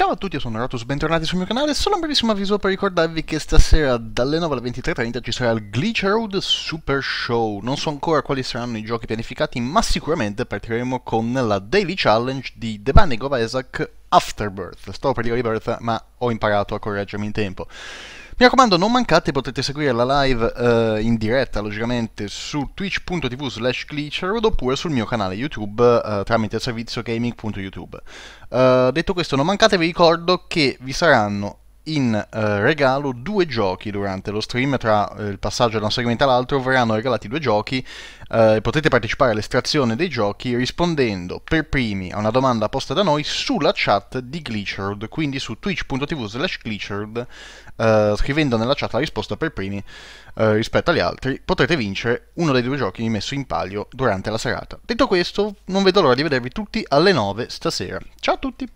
Ciao a tutti, io sono Rotus, bentornati sul mio canale. Solo un brevissimo avviso per ricordarvi che stasera dalle 9 alle 23.30 ci sarà il Glitch Road Super Show. Non so ancora quali saranno i giochi pianificati, ma sicuramente partiremo con la Daily Challenge di The Binding of Isaac Afterbirth. Stavo per dire Rebirth, ma ho imparato a correggermi in tempo. Mi raccomando, non mancate, potete seguire la live uh, in diretta, logicamente, su twitch.tv slash glitcherod oppure sul mio canale YouTube uh, tramite il servizio gaming.youtube. Uh, detto questo, non mancate, vi ricordo che vi saranno in uh, regalo due giochi durante lo stream tra uh, il passaggio da un segmento all'altro verranno regalati due giochi uh, potete partecipare all'estrazione dei giochi rispondendo per primi a una domanda posta da noi sulla chat di Glitcherd quindi su twitch.tv slash glitcherd scrivendo nella chat la risposta per primi rispetto agli altri potrete vincere uno dei due giochi messo in palio durante la serata. Detto questo non vedo l'ora di vedervi tutti alle 9 stasera. Ciao a tutti